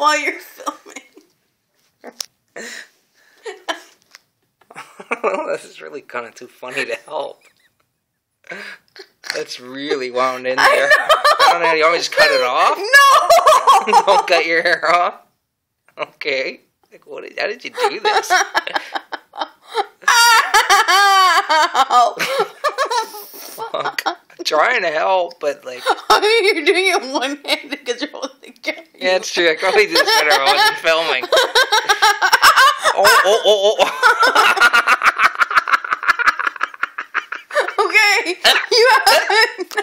while you're filming. this is really kind of too funny to help. That's really wound in there. I, don't know. You always cut it off. No. don't cut your hair off. Okay. Like, what? How did you do this? Fuck. I'm trying to help, but like, You're doing it one handed because you're holding. Yeah, it's true. I probably did this better when I wasn't filming. Oh, oh, oh, oh. Okay, you haven't.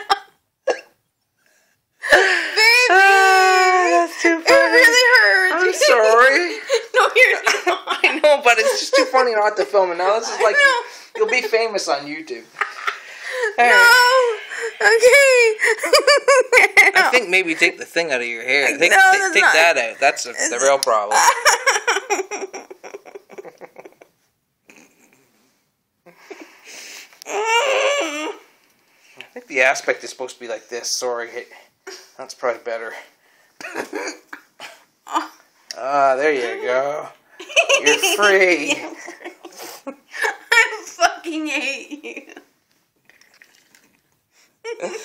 Baby, Ah, that's too funny. it really hurts. I'm sorry. no, you're not. I know, but it's just too funny not to film it now. This is like I you'll be famous on YouTube. No. Okay. Think maybe take the thing out of your hair. Take, No, that's take not- that out. That's a, the real problem. I think the aspect is supposed to be like this. Sorry, that's probably better. Ah, there you go. You're free. I fucking hate you.